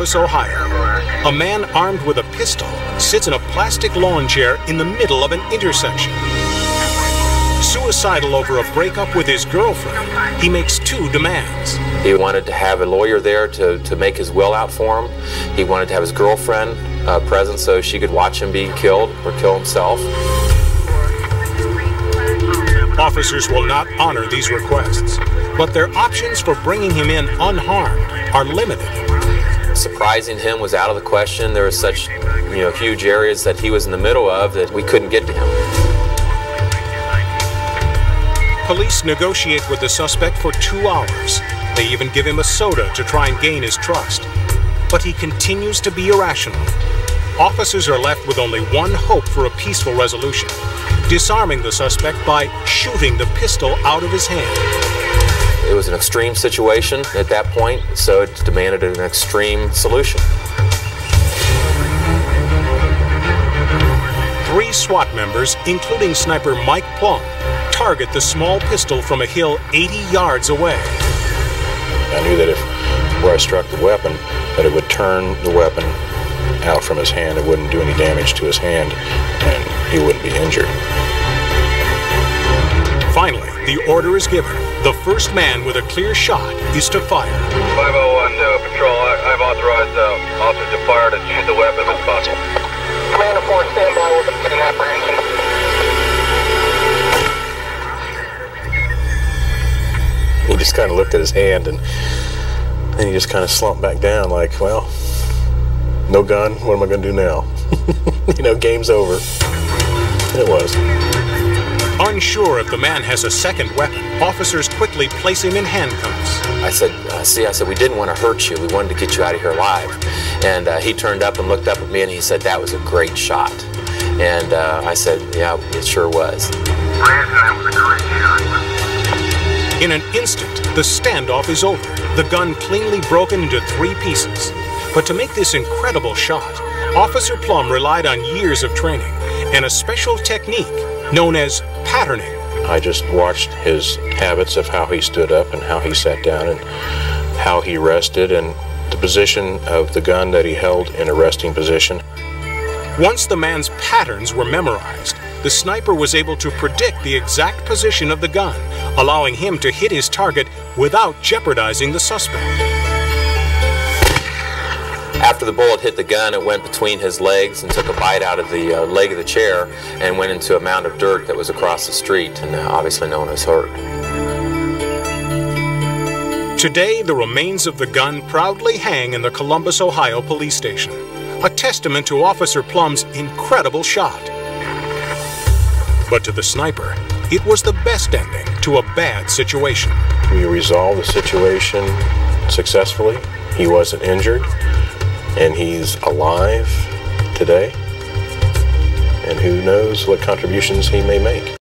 Columbus, Ohio. A man armed with a pistol sits in a plastic lawn chair in the middle of an intersection. Suicidal over a breakup with his girlfriend, he makes two demands. He wanted to have a lawyer there to, to make his will out for him. He wanted to have his girlfriend uh, present so she could watch him be killed or kill himself. Officers will not honor these requests, but their options for bringing him in unharmed are limited. Surprising him was out of the question. There were such you know, huge areas that he was in the middle of that we couldn't get to him. Police negotiate with the suspect for two hours. They even give him a soda to try and gain his trust. But he continues to be irrational. Officers are left with only one hope for a peaceful resolution disarming the suspect by shooting the pistol out of his hand. It was an extreme situation at that point, so it demanded an extreme solution. Three SWAT members, including sniper Mike Plum, target the small pistol from a hill 80 yards away. I knew that if where I struck the weapon, that it would turn the weapon out from his hand. It wouldn't do any damage to his hand, and he wouldn't be injured. Finally, the order is given. The first man with a clear shot is to fire. 501 uh, Patrol, I, have authorized uh, officers to fire to shoot the weapon if possible. Commander 4, stand by with the apprehension. He just kind of looked at his hand and then he just kind of slumped back down like, well, no gun, what am I going to do now? you know, game's over. And it was. Unsure if the man has a second weapon, officers quickly place him in handcuffs. I said, uh, see, I said, we didn't want to hurt you. We wanted to get you out of here alive. And uh, he turned up and looked up at me and he said, that was a great shot. And uh, I said, yeah, it sure was. In an instant, the standoff is over, the gun cleanly broken into three pieces. But to make this incredible shot, Officer Plum relied on years of training and a special technique known as patterning. I just watched his habits of how he stood up and how he sat down and how he rested and the position of the gun that he held in a resting position. Once the man's patterns were memorized, the sniper was able to predict the exact position of the gun, allowing him to hit his target without jeopardizing the suspect. After the bullet hit the gun, it went between his legs and took a bite out of the uh, leg of the chair and went into a mound of dirt that was across the street, and uh, obviously no one was hurt. Today, the remains of the gun proudly hang in the Columbus, Ohio police station, a testament to Officer Plum's incredible shot. But to the sniper, it was the best ending to a bad situation. We resolved the situation successfully. He wasn't injured and he's alive today. And who knows what contributions he may make.